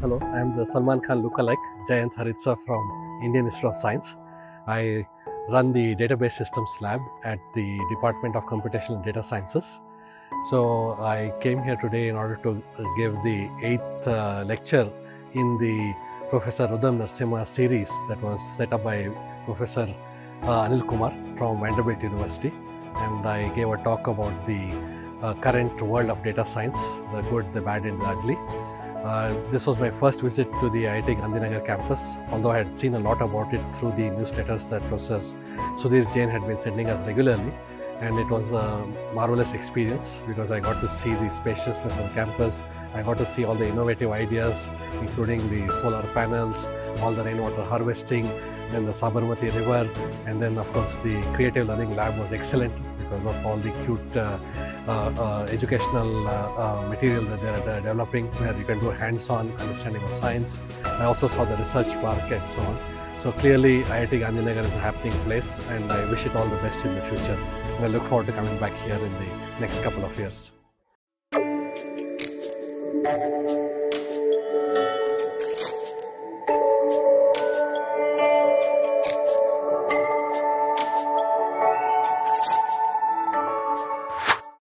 Hello, I am the Salman Khan lookalike, Jayant Haritsa from Indian Institute of Science. I run the database systems lab at the Department of Computational Data Sciences. So I came here today in order to uh, give the eighth uh, lecture in the Professor Roddam Narasimha series that was set up by Professor uh, Anil Kumar from Vanderbilt University. And I gave a talk about the uh, current world of data science, the good, the bad, and the ugly. Uh, this was my first visit to the IIT Gandhinagar campus, although I had seen a lot about it through the newsletters that Professor Sudhir Jain had been sending us regularly. And it was a marvelous experience because I got to see the spaciousness on campus. I got to see all the innovative ideas, including the solar panels, all the rainwater harvesting, then the Sabarmati River, and then, of course, the creative learning lab was excellent because of all the cute uh, uh, uh, educational uh, uh, material that they are developing where you can do hands-on understanding of science. I also saw the research park and so on. So clearly IIT Gandhinagar is a happening place and I wish it all the best in the future. And I look forward to coming back here in the next couple of years.